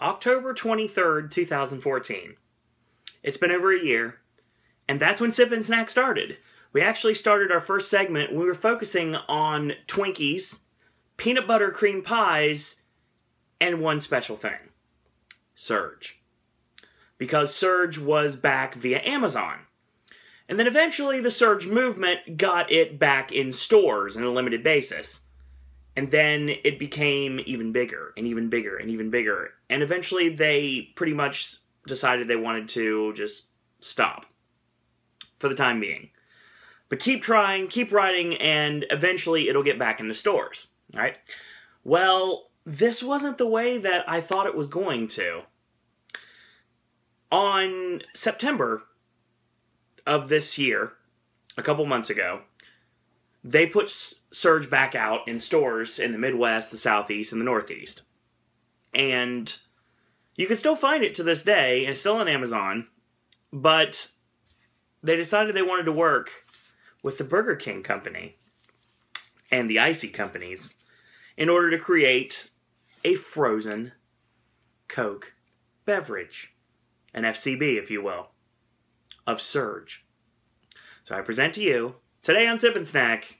October 23rd, 2014. It's been over a year, and that's when Sip and Snack started. We actually started our first segment when we were focusing on Twinkies, peanut butter cream pies, and one special thing Surge. Because Surge was back via Amazon. And then eventually the Surge movement got it back in stores on a limited basis. And then it became even bigger and even bigger and even bigger. And eventually they pretty much decided they wanted to just stop for the time being. But keep trying, keep writing, and eventually it'll get back in the stores. Right? Well, this wasn't the way that I thought it was going to. On September of this year, a couple months ago, they put Surge back out in stores in the Midwest, the Southeast, and the Northeast. And you can still find it to this day, and it's still on Amazon, but they decided they wanted to work with the Burger King company and the ICEE companies in order to create a frozen Coke beverage, an FCB, if you will, of Surge. So I present to you today on Sip and Snack.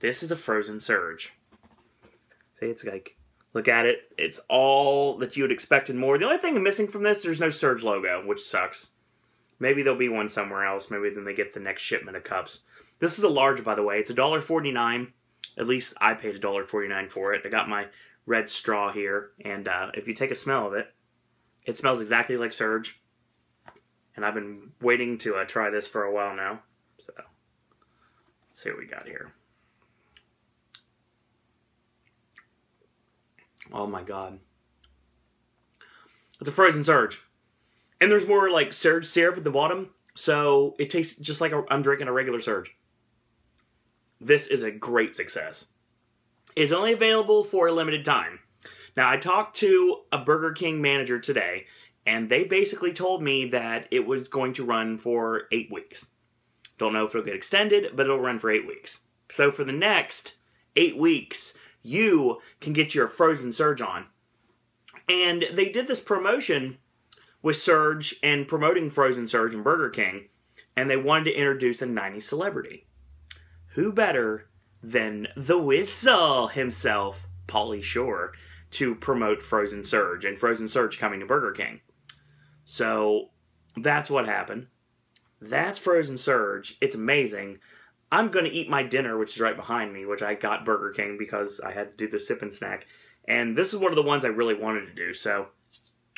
This is a frozen Surge. See, it's like look at it. It's all that you would expect and more. The only thing missing from this, there's no Surge logo, which sucks. Maybe there'll be one somewhere else. Maybe then they get the next shipment of cups. This is a large, by the way. It's $1.49. At least I paid $1.49 for it. I got my red straw here. And uh, if you take a smell of it, it smells exactly like Surge. And I've been waiting to uh, try this for a while now. So, let's see what we got here. Oh my god. It's a frozen Surge. And there's more like surge syrup at the bottom, so it tastes just like i am drinking a regular surge. This is a great success. It's only available for a limited time. Now, I talked to a Burger King manager today, and they basically told me that it was going to run for eight weeks. Don't know if it'll get extended, but it'll run for eight weeks. So for the next eight weeks, you can get your frozen surge on. And they did this promotion with Surge and promoting Frozen Surge and Burger King, and they wanted to introduce a 90s celebrity. Who better than the Weasel himself, Pauly Shore, to promote Frozen Surge and Frozen Surge coming to Burger King? So that's what happened. That's Frozen Surge. It's amazing. I'm going to eat my dinner, which is right behind me, which I got Burger King because I had to do the sip and snack. And this is one of the ones I really wanted to do. So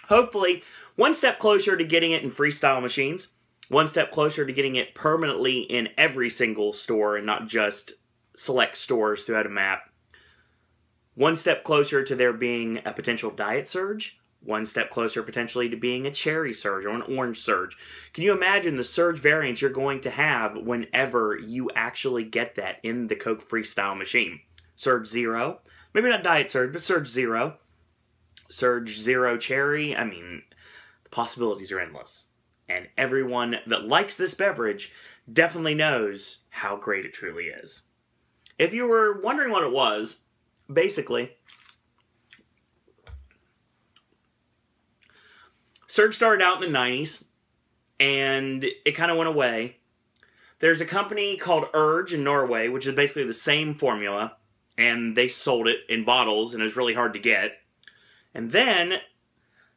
hopefully, one step closer to getting it in freestyle machines, one step closer to getting it permanently in every single store and not just select stores throughout a map. One step closer to there being a potential diet surge, one step closer potentially to being a cherry surge or an orange surge. Can you imagine the surge variants you're going to have whenever you actually get that in the Coke Freestyle machine? Surge Zero, maybe not Diet Surge, but Surge Zero, Surge Zero Cherry. I mean, the possibilities are endless. And everyone that likes this beverage definitely knows how great it truly is. If you were wondering what it was, basically, Surge started out in the 90s and it kind of went away. There's a company called Urge in Norway, which is basically the same formula, and they sold it in bottles and it was really hard to get. And then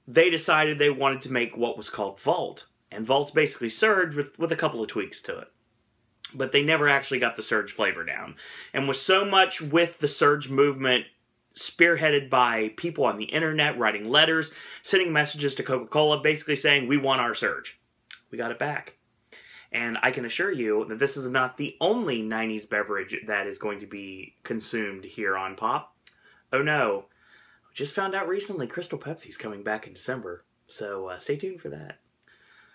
they decided they wanted to make what was called Vault. And Vault's basically Surge with, with a couple of tweaks to it. But they never actually got the Surge flavor down. And with so much with the Surge movement spearheaded by people on the internet writing letters, sending messages to Coca Cola, basically saying, We want our Surge. We got it back. And I can assure you that this is not the only 90s beverage that is going to be consumed here on Pop. Oh no, just found out recently Crystal Pepsi's coming back in December, so uh, stay tuned for that.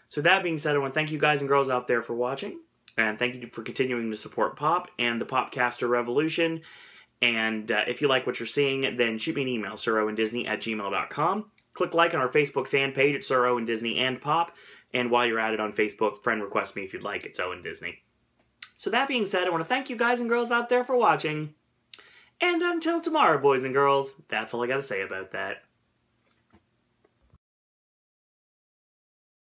So that being said, I want to thank you guys and girls out there for watching, and thank you for continuing to support Pop and the Popcaster Revolution. And uh, if you like what you're seeing, then shoot me an email, sirowendisney at gmail.com. Click like on our Facebook fan page at Sir Owen Disney and Pop. And while you're at it on Facebook, friend request me if you'd like. It's Owen Disney. So that being said, I want to thank you guys and girls out there for watching. And until tomorrow, boys and girls, that's all I got to say about that.